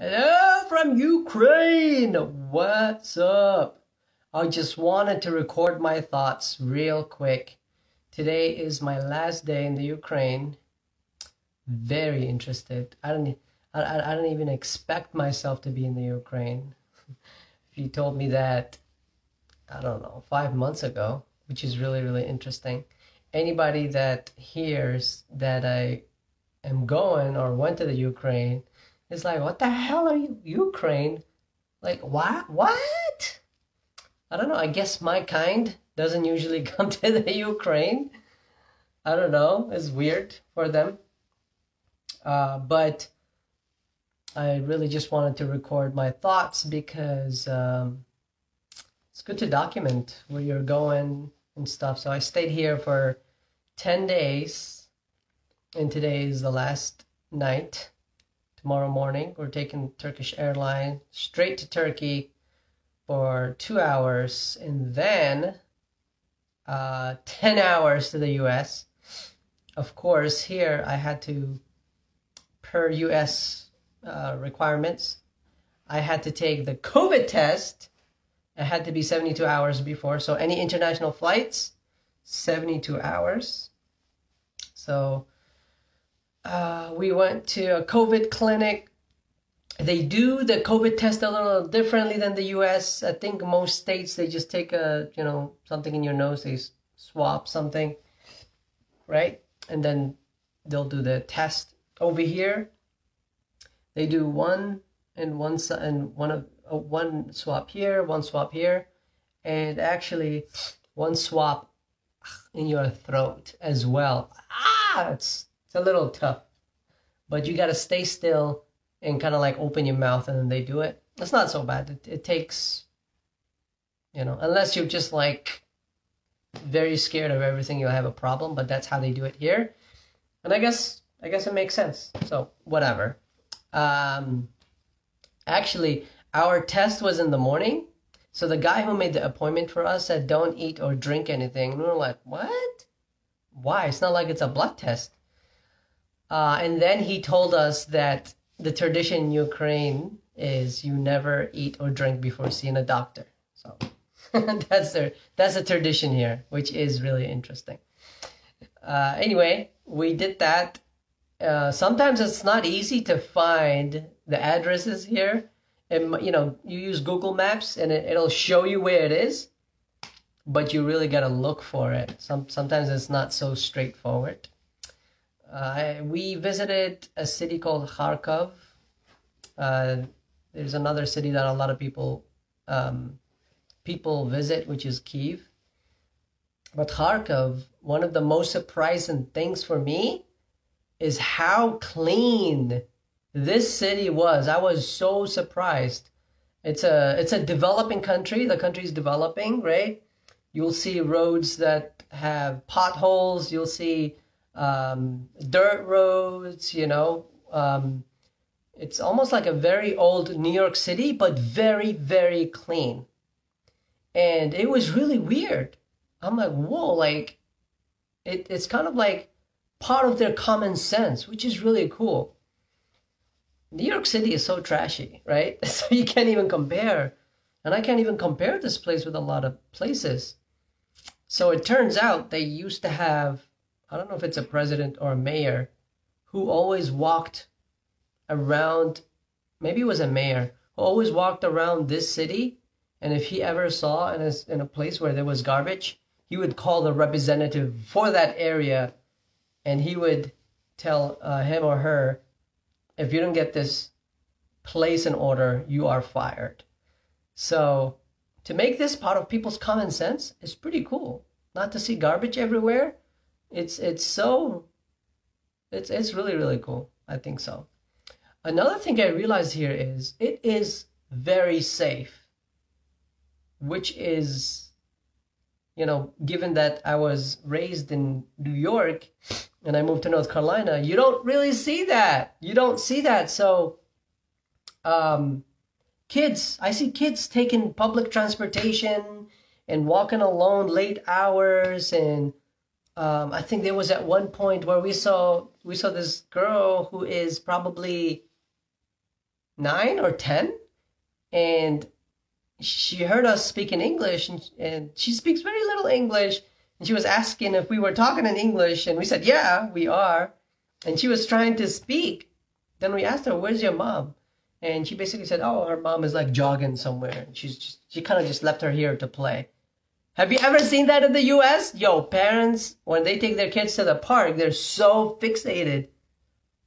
Hello from Ukraine! What's up? I just wanted to record my thoughts real quick. Today is my last day in the Ukraine. Very interested. I don't I, I don't even expect myself to be in the Ukraine. if you told me that I don't know, 5 months ago, which is really really interesting. Anybody that hears that I am going or went to the Ukraine it's like, what the hell are you, Ukraine? Like, what? What? I don't know. I guess my kind doesn't usually come to the Ukraine. I don't know. It's weird for them. Uh, but I really just wanted to record my thoughts because um, it's good to document where you're going and stuff. So I stayed here for 10 days, and today is the last night tomorrow morning. We're taking Turkish airline straight to Turkey for two hours and then uh, 10 hours to the US. Of course, here I had to, per US uh, requirements, I had to take the COVID test. It had to be 72 hours before. So any international flights, 72 hours. So uh, we went to a COVID clinic. They do the COVID test a little differently than the US. I think most states they just take a, you know, something in your nose, they swap something, right? And then they'll do the test. Over here, they do one and one and one of uh, one swap here, one swap here, and actually one swap in your throat as well. Ah, it's it's a little tough, but you got to stay still and kind of like open your mouth and then they do it. It's not so bad. It, it takes, you know, unless you're just like very scared of everything, you'll have a problem, but that's how they do it here. And I guess, I guess it makes sense. So whatever. Um, actually, our test was in the morning. So the guy who made the appointment for us said, don't eat or drink anything. And we were like, what? Why? It's not like it's a blood test. Uh, and then he told us that the tradition in Ukraine is you never eat or drink before seeing a doctor. So that's their that's a tradition here, which is really interesting. Uh, anyway, we did that. Uh, sometimes it's not easy to find the addresses here. And you know, you use Google Maps and it, it'll show you where it is, but you really gotta look for it. Some sometimes it's not so straightforward. Uh, we visited a city called Kharkov. Uh, there's another city that a lot of people um, people visit, which is Kiev. But Kharkov, one of the most surprising things for me is how clean this city was. I was so surprised. It's a it's a developing country. The country is developing, right? You'll see roads that have potholes. You'll see um, dirt roads, you know. Um, it's almost like a very old New York City, but very, very clean. And it was really weird. I'm like, whoa, like, it, it's kind of like part of their common sense, which is really cool. New York City is so trashy, right? So you can't even compare. And I can't even compare this place with a lot of places. So it turns out they used to have I don't know if it's a president or a mayor, who always walked around, maybe it was a mayor, who always walked around this city. And if he ever saw in a, in a place where there was garbage, he would call the representative for that area and he would tell uh, him or her, if you don't get this place in order, you are fired. So to make this part of people's common sense is pretty cool. Not to see garbage everywhere, it's it's so it's it's really really cool. I think so. Another thing I realized here is it is very safe, which is you know, given that I was raised in New York and I moved to North Carolina, you don't really see that. You don't see that. So um kids, I see kids taking public transportation and walking alone late hours and um, I think there was at one point where we saw we saw this girl who is probably nine or ten, and she heard us speak in English, and, and she speaks very little English. And she was asking if we were talking in English, and we said, "Yeah, we are." And she was trying to speak. Then we asked her, "Where's your mom?" And she basically said, "Oh, her mom is like jogging somewhere. She's just, she kind of just left her here to play." Have you ever seen that in the US? Yo, parents, when they take their kids to the park, they're so fixated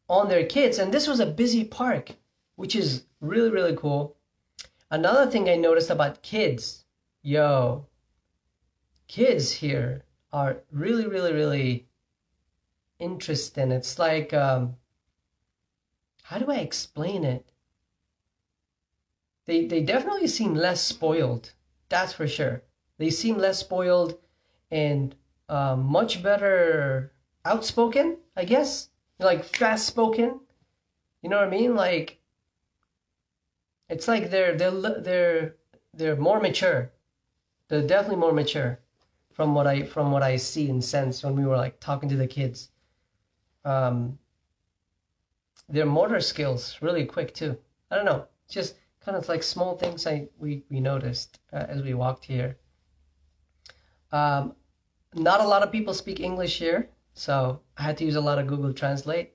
on their kids. And this was a busy park, which is really, really cool. Another thing I noticed about kids, yo, kids here are really, really, really interesting. It's like, um, how do I explain it? They, they definitely seem less spoiled. That's for sure they seem less spoiled and uh, much better outspoken, I guess. Like fast spoken. You know what I mean? Like it's like they're they're they're they're more mature. They're definitely more mature from what I from what I see and sense when we were like talking to the kids. Um, their motor skills really quick too. I don't know, just kind of like small things I we we noticed uh, as we walked here. Um, not a lot of people speak English here, so I had to use a lot of Google Translate.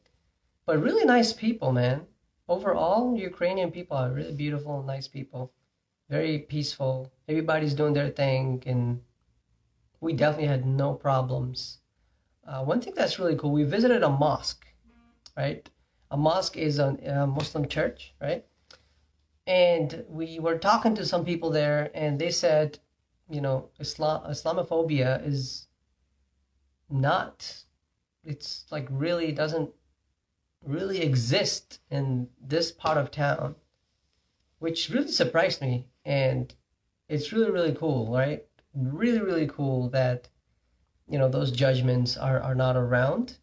But really nice people, man. Overall, Ukrainian people are really beautiful, nice people. Very peaceful. Everybody's doing their thing, and we definitely had no problems. Uh, one thing that's really cool, we visited a mosque, right? A mosque is a, a Muslim church, right? And we were talking to some people there, and they said you know, Islam Islamophobia is not. It's like really doesn't really exist in this part of town, which really surprised me, and it's really really cool, right? Really really cool that you know those judgments are are not around,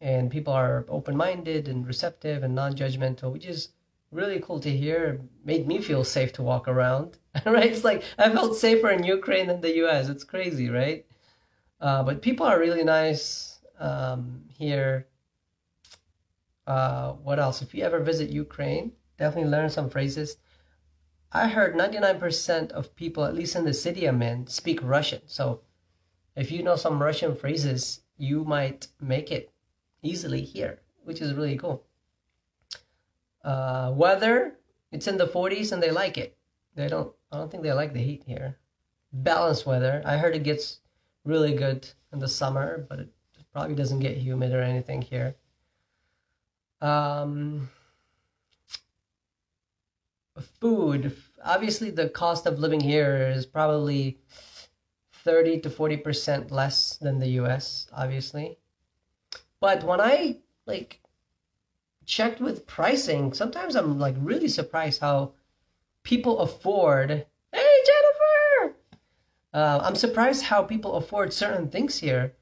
and people are open minded and receptive and non judgmental, which is really cool to hear. Made me feel safe to walk around. right? It's like I felt safer in Ukraine than the U.S. It's crazy, right? Uh, but people are really nice um, here. Uh, what else? If you ever visit Ukraine, definitely learn some phrases. I heard 99% of people, at least in the city I'm in, speak Russian. So if you know some Russian phrases, you might make it easily here, which is really cool. Uh, weather, it's in the 40s and they like it. They don't, I don't think they like the heat here. Balanced weather. I heard it gets really good in the summer, but it probably doesn't get humid or anything here. Um, food. Obviously, the cost of living here is probably 30 to 40% less than the US, obviously. But when I like checked with pricing, sometimes I'm like really surprised how people afford. Hey, Jennifer! Uh, I'm surprised how people afford certain things here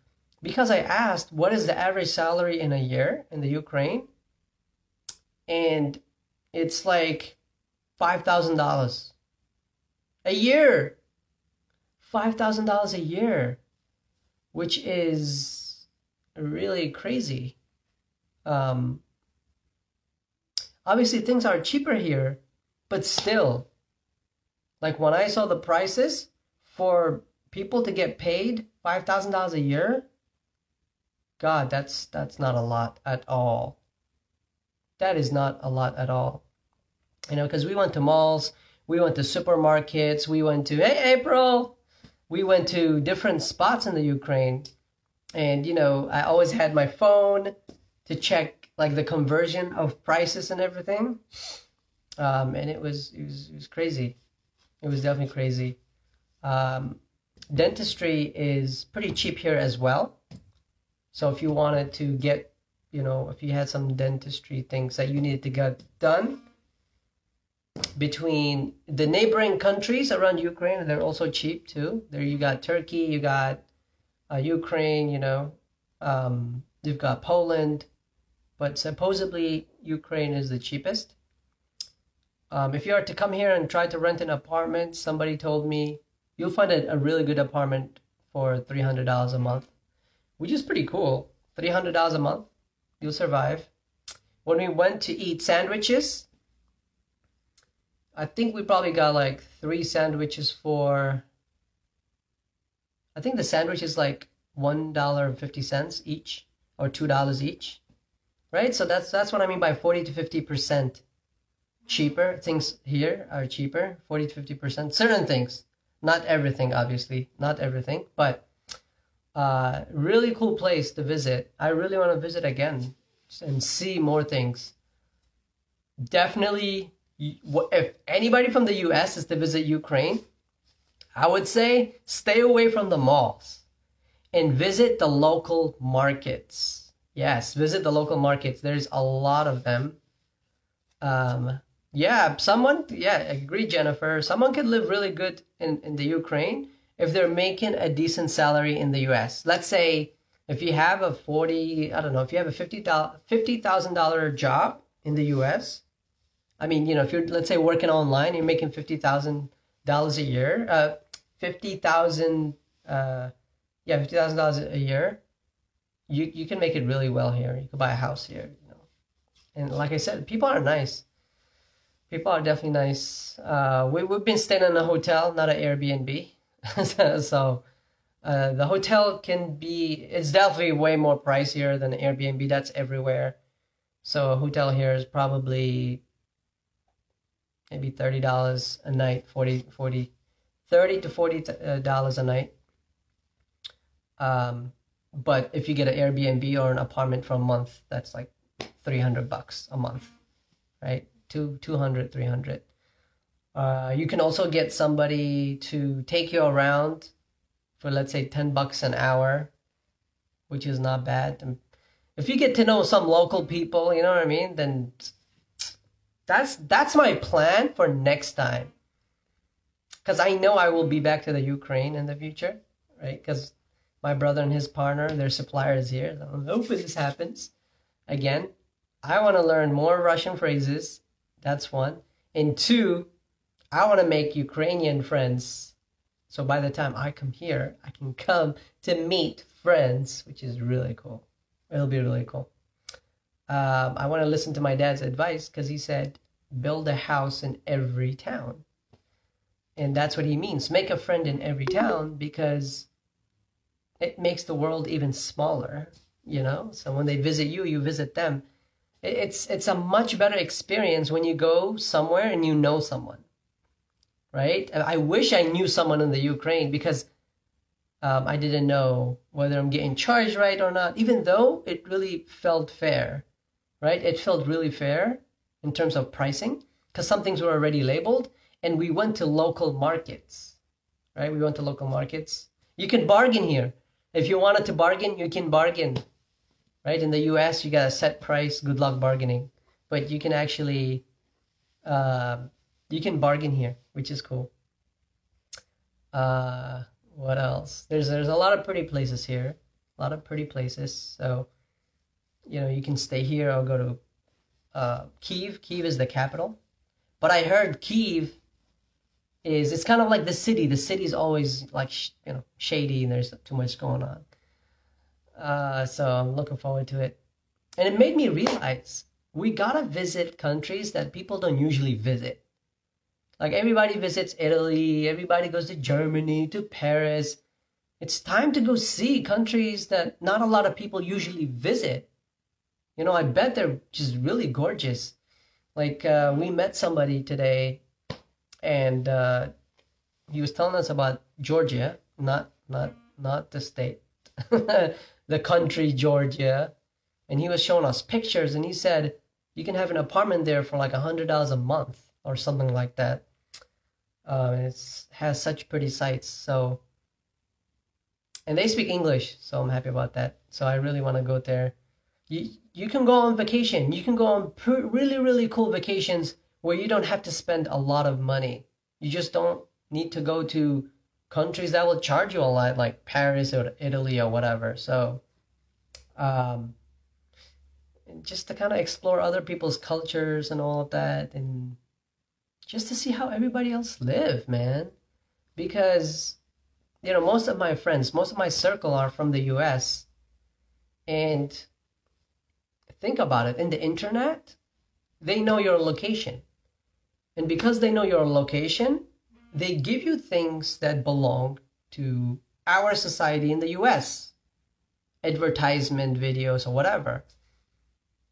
because I asked what is the average salary in a year in the Ukraine, and it's like five thousand dollars a year. Five thousand dollars a year, which is really crazy. Um, obviously, things are cheaper here, but still, like when I saw the prices for people to get paid five thousand dollars a year, God, that's that's not a lot at all. That is not a lot at all. You know, because we went to malls, we went to supermarkets, we went to hey April, we went to different spots in the Ukraine, and you know, I always had my phone to check like the conversion of prices and everything um, and it was it was it was crazy. It was definitely crazy. Um, dentistry is pretty cheap here as well. So if you wanted to get, you know, if you had some dentistry things that you needed to get done between the neighboring countries around Ukraine, they're also cheap too. There you got Turkey, you got uh, Ukraine, you know, um, you've got Poland, but supposedly Ukraine is the cheapest. Um, if you are to come here and try to rent an apartment, somebody told me you'll find a, a really good apartment for $300 a month, which is pretty cool. $300 a month, you'll survive. When we went to eat sandwiches, I think we probably got like three sandwiches for. I think the sandwich is like one dollar and fifty cents each, or two dollars each, right? So that's that's what I mean by forty to fifty percent cheaper. Things here are cheaper, forty to fifty percent. Certain things, not everything, obviously, not everything, but uh, really cool place to visit. I really want to visit again and see more things. Definitely, if anybody from the US is to visit Ukraine, I would say stay away from the malls and visit the local markets. Yes, visit the local markets. There's a lot of them. Um, yeah, someone, yeah, agree, Jennifer. Someone could live really good in, in the Ukraine if they're making a decent salary in the US. Let's say if you have a 40, I don't know, if you have a $50,000 job in the US, I mean, you know, if you're, let's say, working online, you're making $50,000 a year, uh, 50,000, uh, yeah, $50,000 a year, you, you can make it really well here. You could buy a house here, you know. And like I said, people are nice. People are definitely nice. Uh, we, we've been staying in a hotel, not an Airbnb. so, uh, the hotel can be, it's definitely way more pricier than Airbnb. That's everywhere. So a hotel here is probably maybe $30 a night, 40, 40, 30 to 40 uh, dollars a night. Um, but if you get an Airbnb or an apartment for a month, that's like 300 bucks a month, right? Two, 200, 300. Uh, you can also get somebody to take you around for let's say 10 bucks an hour, which is not bad. If you get to know some local people, you know what I mean, then that's that's my plan for next time. Cuz I know I will be back to the Ukraine in the future, right? Cuz my brother and his partner, their suppliers here. So I'm hoping this happens again. I want to learn more Russian phrases. That's one. And two, I want to make Ukrainian friends so by the time I come here, I can come to meet friends, which is really cool. It'll be really cool. Um, I want to listen to my dad's advice because he said, build a house in every town. And that's what he means. Make a friend in every town because it makes the world even smaller, you know? So when they visit you, you visit them. It's, it's a much better experience when you go somewhere and you know someone right? I wish I knew someone in the Ukraine because um, I didn't know whether I'm getting charged right or not, even though it really felt fair, right? It felt really fair in terms of pricing because some things were already labeled and we went to local markets, right? We went to local markets. You can bargain here. If you wanted to bargain, you can bargain, right? In the US, you got a set price, good luck bargaining. But you can actually uh, you can bargain here, which is cool. Uh, what else? There's there's a lot of pretty places here, a lot of pretty places. So, you know, you can stay here or go to uh, Kiev. Kiev is the capital, but I heard Kiev is it's kind of like the city. The city's always like you know shady and there's too much going on. Uh, so I'm looking forward to it, and it made me realize we gotta visit countries that people don't usually visit like everybody visits Italy, everybody goes to Germany, to Paris. It's time to go see countries that not a lot of people usually visit. You know, I bet they're just really gorgeous. Like uh, we met somebody today, and uh, he was telling us about Georgia, not not not the state, the country Georgia, and he was showing us pictures, and he said you can have an apartment there for like a hundred dollars a month or something like that. Uh, it has such pretty sights. So, and they speak English, so I'm happy about that. So I really want to go there. You you can go on vacation. You can go on really really cool vacations where you don't have to spend a lot of money. You just don't need to go to countries that will charge you a lot, like Paris or Italy or whatever. So, um, just to kind of explore other people's cultures and all of that, and just to see how everybody else live, man. Because, you know, most of my friends, most of my circle are from the US. And think about it in the internet, they know your location. And because they know your location, they give you things that belong to our society in the US advertisement videos or whatever.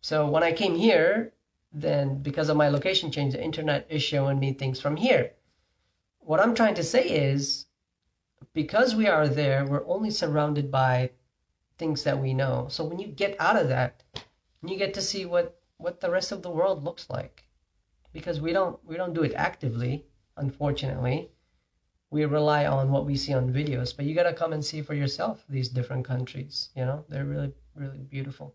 So when I came here, then because of my location change, the internet is showing me things from here. What I'm trying to say is because we are there, we're only surrounded by things that we know. So when you get out of that, you get to see what what the rest of the world looks like. Because we don't we don't do it actively, unfortunately. We rely on what we see on videos, but you got to come and see for yourself these different countries, you know? They're really really beautiful.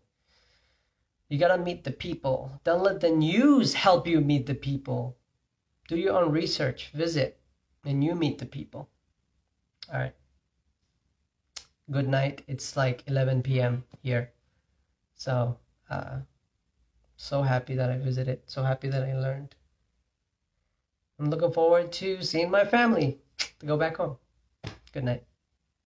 You got to meet the people. Don't let the news help you meet the people. Do your own research, visit, and you meet the people. All right. Good night. It's like 11 p.m. here. So, uh, so happy that I visited. So happy that I learned. I'm looking forward to seeing my family to go back home. Good night.